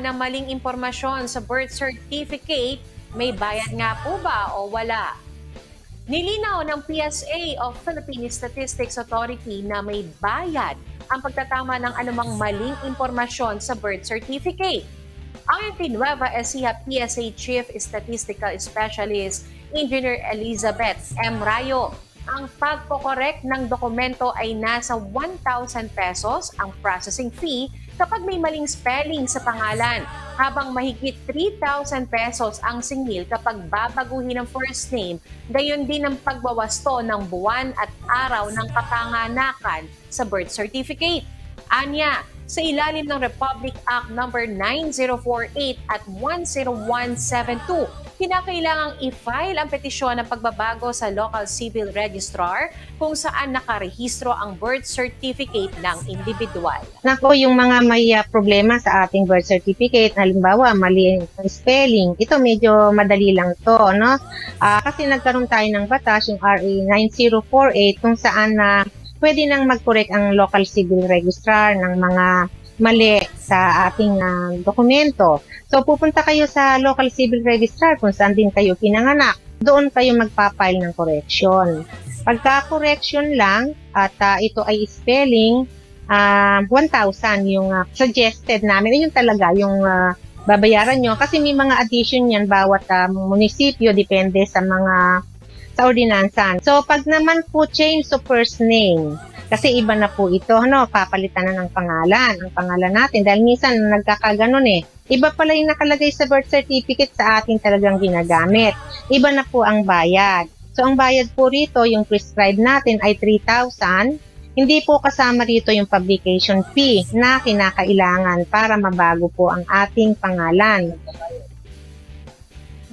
ng maling impormasyon sa birth certificate, may bayad nga po ba o wala? Nilinaw ng PSA o Philippine Statistics Authority na may bayad ang pagtatama ng anumang maling impormasyon sa birth certificate. Ayon kay Nueva Ecija PSA Chief Statistical Specialist Engineer Elizabeth M. Rayo, ang pagkokorek ng dokumento ay nasa 1,000 pesos ang processing fee kapag may maling spelling sa pangalan, habang mahigit 3,000 pesos ang singil kapag babaguhin ang first name, gayon din ang pagbawasto ng buwan at araw ng kapanganakan sa birth certificate. Anya, sa ilalim ng Republic Act No. 9048 at 10172, kinakailangang i-file ang petisyon ng pagbabago sa local civil registrar kung saan nakarehistro ang birth certificate ng individual. Nako, yung mga may uh, problema sa ating birth certificate, halimbawa mali ang spelling, ito medyo madali lang to, no? Uh, kasi nagkaroon tayo ng batas, yung RA 9048, kung saan na uh, pwede nang mag-correct ang local civil registrar ng mga mali sa ating uh, dokumento. So pupunta kayo sa local civil registrar kung saan din kayo pinanganak. Doon kayo magpa-file ng correction. Pagka-correction lang at uh, ito ay spelling, uh, 1,000 yung uh, suggested namin. Yun talaga yung uh, babayaran nyo. Kasi may mga addition yan bawat uh, munisipyo, depende sa mga sa ordinansan. So, pag naman po change to first name, kasi iba na po ito, no? papalitan na ng pangalan, ang pangalan natin. Dahil minsan nagkakaganon eh. Iba pala yung nakalagay sa birth certificate sa ating talagang ginagamit. Iba na po ang bayad. So ang bayad po rito, yung prescribed natin ay 3,000. Hindi po kasama rito yung publication fee na kinakailangan para mabago po ang ating pangalan.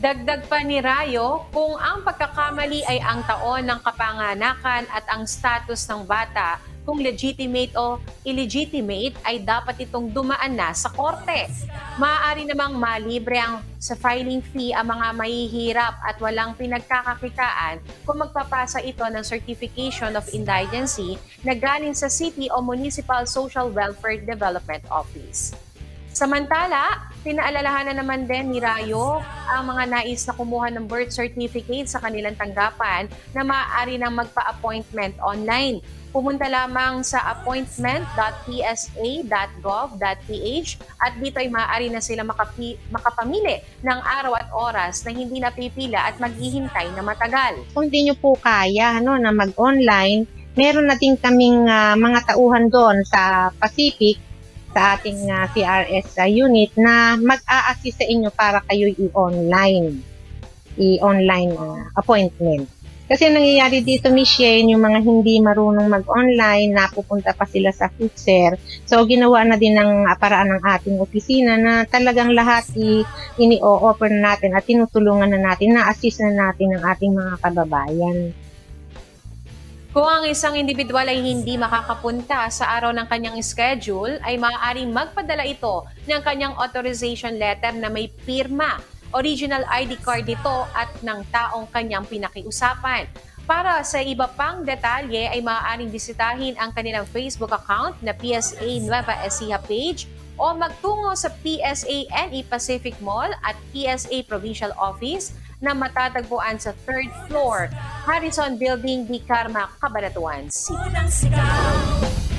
Dagdag pa ni Rayo, kung ang pagkakamali ay ang taon ng kapanganakan at ang status ng bata, kung legitimate o illegitimate ay dapat itong dumaan na sa korte. Maaari namang malibre ang sa filing fee ang mga mahihirap at walang pinagkakakitaan kung magpapasa ito ng Certification of Indigency na galing sa City o Municipal Social Welfare Development Office. Samantala, pinaalalahanan naman din ni Rayo ang mga nais na kumuha ng birth certificate sa kanilang tanggapan na maaari nang magpa-appointment online. Pumunta lamang sa appointment.psa.gov.ph at dito ay maaari na sila makapi- makapamili ng araw at oras na hindi napipila at maghihintay na matagal. Kung hindi nyo po kaya no, na mag-online, meron na din kaming uh, mga tauhan doon sa Pacific sa ating uh, ah, CRS uh, unit na mag-a-assist sa inyo para kayo i-online i-online uh, appointment. Kasi nangyayari dito, Michelle, yung mga hindi marunong mag-online, napupunta pa sila sa fixer. So, ginawa na din ng paraan ng ating opisina na talagang lahat i- ini-offer na natin at tinutulungan na natin, na-assist na natin ang ating mga kababayan. Kung ang isang individual ay hindi makakapunta sa araw ng kanyang schedule, ay maaaring magpadala ito ng kanyang authorization letter na may pirma, original ID card nito at ng taong kanyang pinakiusapan. Para sa iba pang detalye ay maaaring bisitahin ang kanilang Facebook account na PSA Nueva Ecija page o magtungo sa PSA NE Pacific Mall at PSA Provincial Office na matatagpuan sa third floor, Harrison Building, Di Cabanatuan City.